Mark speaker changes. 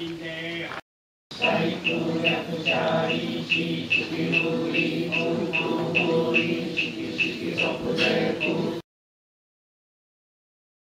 Speaker 1: しで、最高役者一地球